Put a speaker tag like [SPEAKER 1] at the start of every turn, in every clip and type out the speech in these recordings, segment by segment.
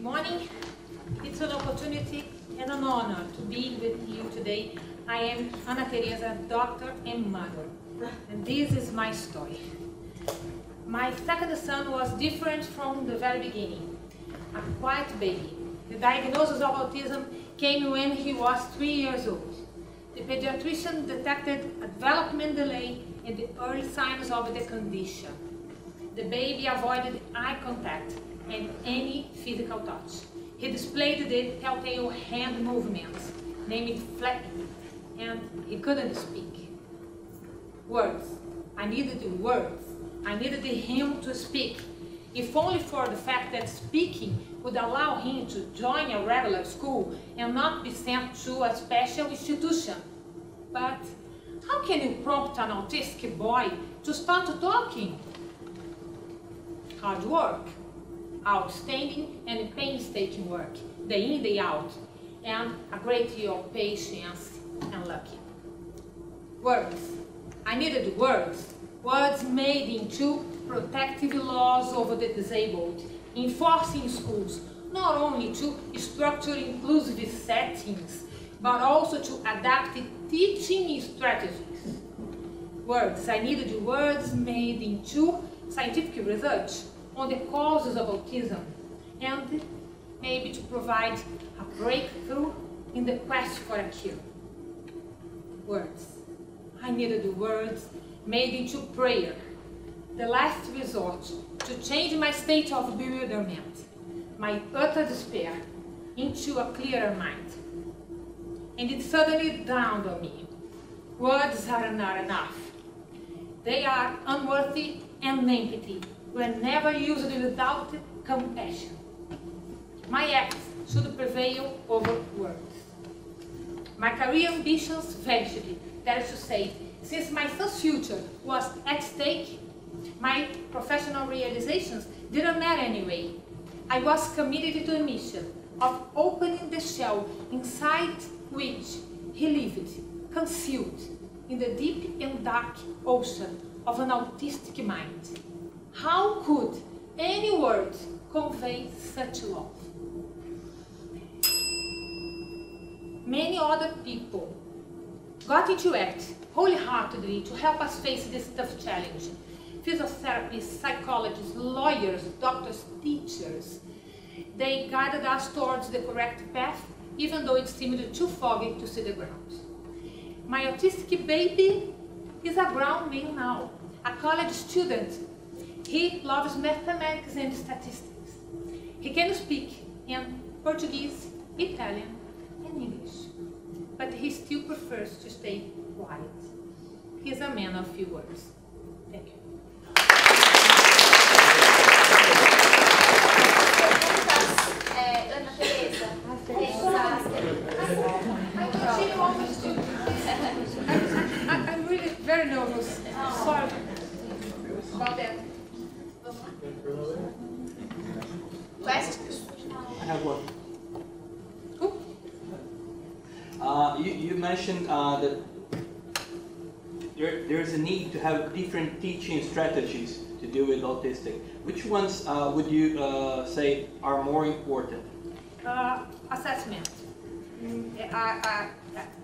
[SPEAKER 1] Good morning. It's an opportunity and an honor to be with you today. I am Ana Teresa, doctor and mother, and this is my story. My second son was different from the very beginning, a quiet baby. The diagnosis of autism came when he was three years old. The pediatrician detected a development delay in the early signs of the condition. The baby avoided eye contact and any physical touch. He displayed the telltale hand movements, named flapping, and he couldn't speak. Words. I needed words. I needed him to speak, if only for the fact that speaking would allow him to join a regular school and not be sent to a special institution. But how can you prompt an autistic boy to start talking? Hard work, outstanding and painstaking work, day in, day out, and a great deal of patience and luck. Words. I needed words. Words made into protective laws over the disabled, enforcing schools not only to structure inclusive settings, but also to adapt teaching strategies. Words. I needed words made into scientific research on the causes of autism and maybe to provide a breakthrough in the quest for a cure. Words. I needed words made into prayer, the last resort to change my state of bewilderment, my utter despair, into a clearer mind. And it suddenly dawned on me, words are not enough. They are unworthy and empty when never used without compassion. My acts should prevail over words. My career ambitions vanished, that is to say, since my son's future was at stake, my professional realizations didn't matter anyway. I was committed to a mission of opening the shell inside which he lived, concealed in the deep and dark ocean of an autistic mind. How could any word convey such love? Many other people got into act wholeheartedly to help us face this tough challenge. Physiotherapists, psychologists, lawyers, doctors, teachers. They guided us towards the correct path, even though it seemed too foggy to see the ground. My autistic baby is a ground man now, a college student. He loves mathematics and statistics. He can speak in Portuguese, Italian, and English, but he still prefers to stay quiet. He is a man of few words. Thank you.
[SPEAKER 2] É, Ana
[SPEAKER 1] I'm really very nervous. Sorry about that.
[SPEAKER 2] Questions?
[SPEAKER 3] I have one. Uh, you, you mentioned uh, that there, there's a need to have different teaching strategies to deal with autistic. Which ones uh, would you uh, say are more important?
[SPEAKER 1] uh, assessment. Mm, I-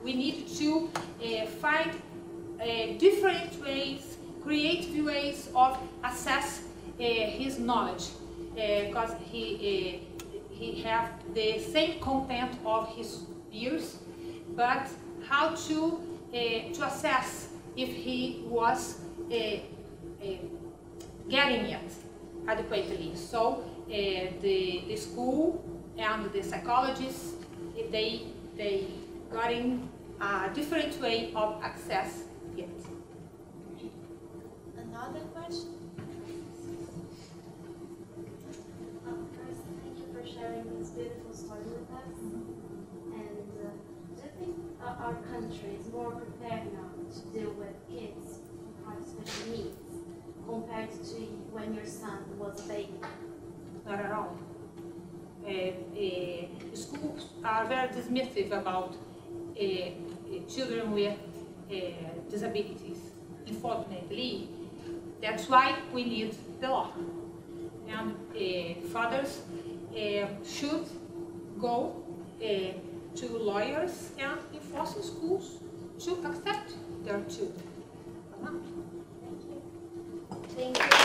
[SPEAKER 1] we need to uh, find uh, different ways, creative ways of assess uh, his knowledge, because he uh, he have the same content of his peers, but how to uh, to assess if he was uh, uh, getting it adequately. So uh, the, the school and the psychologists, they, they got in a different way of access it.
[SPEAKER 2] Another question?
[SPEAKER 4] Beautiful story with us. And uh, you think our country is more prepared now to deal with kids who have special needs compared to when your son was a baby?
[SPEAKER 1] Not at all. Uh, uh, schools are very dismissive about uh, uh, children with uh, disabilities. Unfortunately, that's why we need the law. And uh, fathers uh, should go uh, to lawyers and enforcing schools to accept their children. Thank you.